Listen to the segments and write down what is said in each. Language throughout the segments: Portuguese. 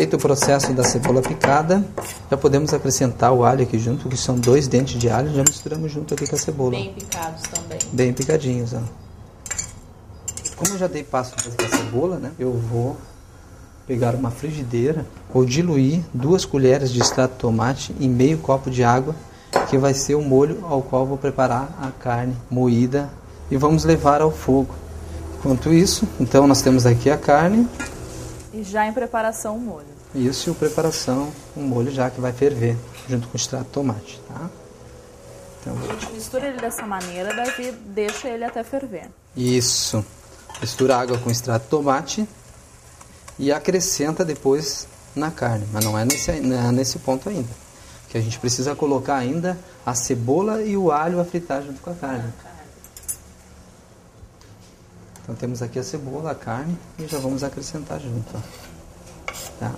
Feito o processo da cebola picada, já podemos acrescentar o alho aqui junto, que são dois dentes de alho, já misturamos junto aqui com a cebola. Bem picados também. Bem picadinhos, ó. Como eu já dei passo para fazer a cebola, né? Eu vou pegar uma frigideira, vou diluir duas colheres de extrato de tomate em meio copo de água, que vai ser o molho ao qual vou preparar a carne moída e vamos levar ao fogo. Enquanto isso, então nós temos aqui a carne. E já em preparação o molho. Isso e a preparação, um molho já que vai ferver, junto com o extrato de tomate, tá? Então, a gente mistura ele dessa maneira, daí deixa ele até ferver. Isso. Mistura água com extrato de tomate e acrescenta depois na carne, mas não é nesse, não é nesse ponto ainda. Que a gente precisa colocar ainda a cebola e o alho a fritar junto com a carne. Então temos aqui a cebola, a carne e já vamos acrescentar junto. Ó. Tá?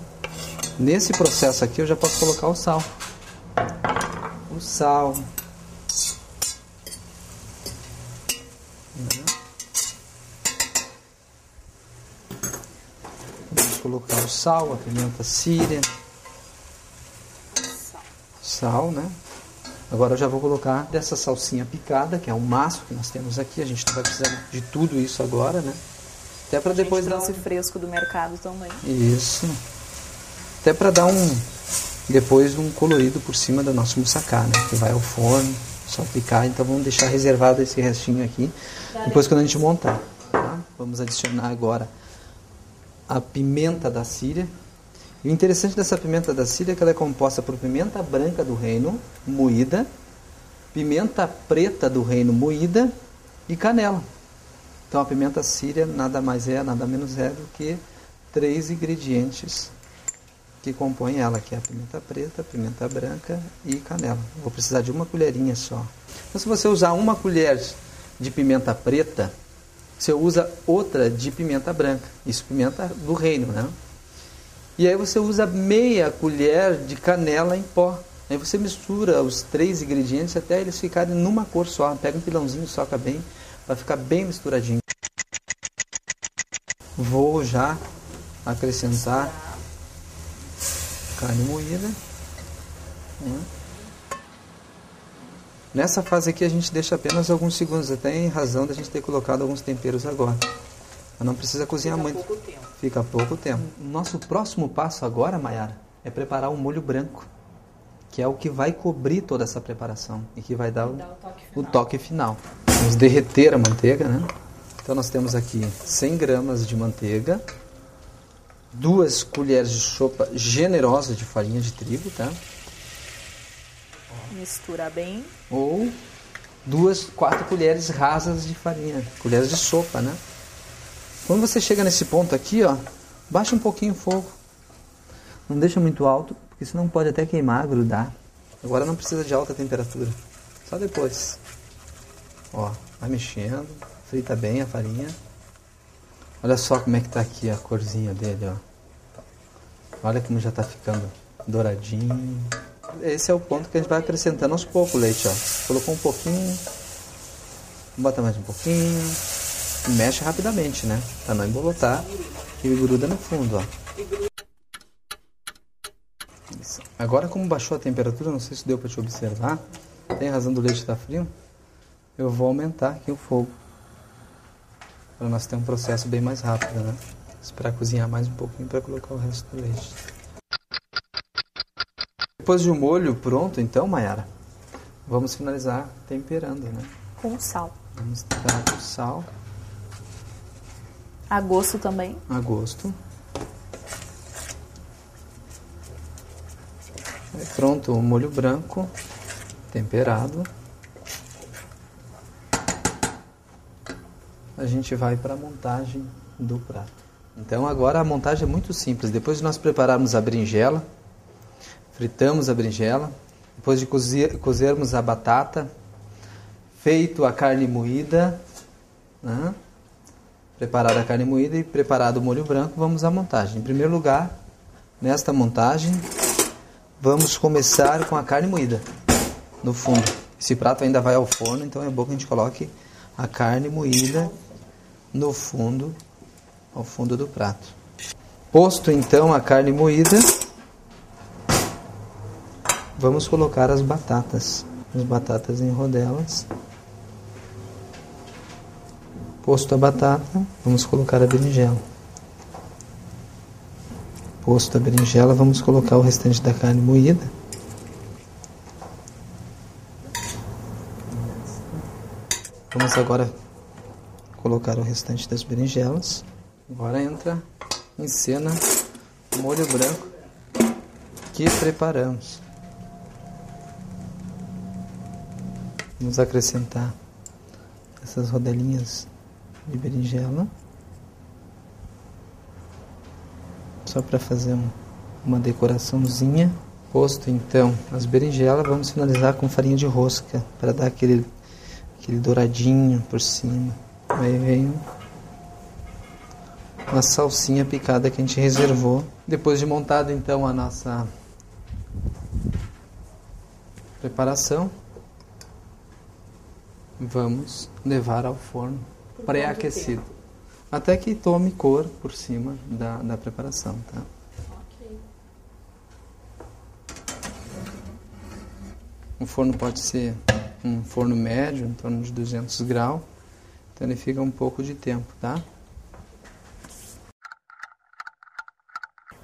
Nesse processo aqui eu já posso colocar o sal. O sal, colocar o sal, a pimenta síria. Sal, né? Agora eu já vou colocar dessa salsinha picada, que é o maço que nós temos aqui. A gente não vai precisar de tudo isso agora, né? Até para depois dar um... fresco do mercado também. Isso. Até para dar um depois um colorido por cima do nosso moussaka, né? Que vai ao forno, só picar. Então vamos deixar reservado esse restinho aqui. Depois quando a gente montar. Tá? Vamos adicionar agora a pimenta da Síria. E o interessante dessa pimenta da Síria é que ela é composta por pimenta branca do reino, moída, pimenta preta do reino, moída, e canela. Então a pimenta síria nada mais é, nada menos é do que três ingredientes que compõem ela, que é a pimenta preta, pimenta branca e canela. Vou precisar de uma colherinha só. Então se você usar uma colher de pimenta preta, você usa outra de pimenta branca. Isso pimenta do reino, né? E aí você usa meia colher de canela em pó. Aí você mistura os três ingredientes até eles ficarem numa cor só. Pega um pilãozinho, soca bem, para ficar bem misturadinho. Vou já acrescentar carne moída. Hum. Nessa fase aqui a gente deixa apenas alguns segundos, até em razão da gente ter colocado alguns temperos agora. Mas não precisa cozinhar Fica muito. Pouco tempo. Fica pouco tempo. Nosso próximo passo agora, Mayara, é preparar o molho branco, que é o que vai cobrir toda essa preparação e que vai dar, o, o, toque o, toque final. Vamos derreter a manteiga, né? Então nós temos aqui 100 gramas de manteiga, duas colheres de sopa generosa de farinha de trigo, tá? Mistura bem. Ou duas, quatro colheres rasas de farinha, colheres de sopa, né? Quando você chega nesse ponto aqui, ó, baixa um pouquinho o fogo. Não deixa muito alto, porque senão pode até queimar, grudar. Agora não precisa de alta temperatura. Só depois. Ó, vai mexendo, frita bem a farinha. Olha só como é que tá aqui a corzinha dele, ó. Olha como já tá ficando douradinho esse é o ponto que a gente vai acrescentando aos poucos o leite, ó. Colocou um pouquinho, bota mais um pouquinho, mexe rapidamente, né? Pra não embolotar e gruda no fundo, ó. Isso. Agora como baixou a temperatura, não sei se deu para te observar, tem razão do leite estar tá frio, eu vou aumentar aqui o fogo. Para nós ter um processo bem mais rápido, né? Esperar cozinhar mais um pouquinho para colocar o resto do leite. Depois de um molho pronto, então, Mayara, vamos finalizar temperando, né? Com sal. Vamos temperar com sal. A gosto também? A gosto. É pronto o molho branco temperado. A gente vai para a montagem do prato. Então agora a montagem é muito simples. Depois de nós prepararmos a berinjela, fritamos a berinjela, depois de cozer, cozermos a batata, feito a carne moída, né? preparada a carne moída e preparado o molho branco, vamos à montagem. Em primeiro lugar, nesta montagem, vamos começar com a carne moída no fundo. Esse prato ainda vai ao forno, então é bom que a gente coloque a carne moída no fundo, ao fundo do prato. Posto então a carne moída, vamos colocar as batatas. As batatas em rodelas. Posto a batata, vamos colocar a berinjela. Posto a berinjela, vamos colocar o restante da carne moída. Vamos agora colocar o restante das berinjelas. Agora entra em cena o molho branco que preparamos. Vamos acrescentar essas rodelinhas de berinjela. Só para fazer um, uma decoraçãozinha. Posto então as berinjelas, vamos finalizar com farinha de rosca para dar aquele, aquele douradinho por cima. Aí vem uma salsinha picada que a gente reservou. Depois de montado então a nossa preparação, vamos levar ao forno pré-aquecido. Até que tome cor por cima da, da preparação, tá? O forno pode ser um forno médio, em torno de 200 graus. Então ele fica um pouco de tempo, tá?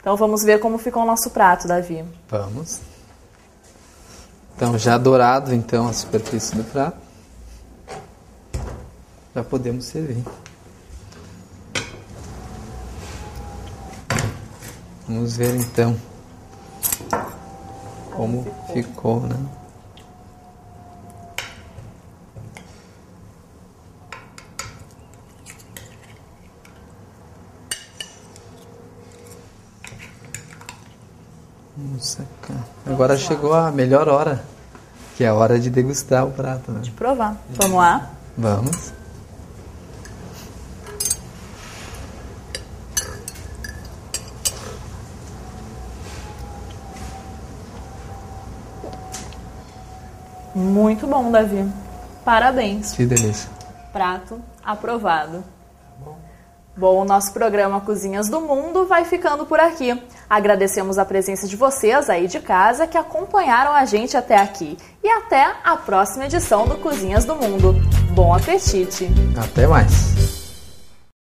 Então vamos ver como ficou o nosso prato, Davi. Vamos. Então já dourado então a superfície do prato. Já podemos servir. Vamos ver então como, ficou. ficou, né? Nossa, cara. Agora chegou a melhor hora, que é a hora de degustar o prato, né? De provar. Vamos lá? Vamos. Muito bom, Davi. Parabéns. Que delícia. Prato aprovado. Bom, o nosso programa Cozinhas do Mundo vai ficando por aqui. Agradecemos a presença de vocês aí de casa que acompanharam a gente até aqui. E até a próxima edição do Cozinhas do Mundo. Bom apetite! Até mais!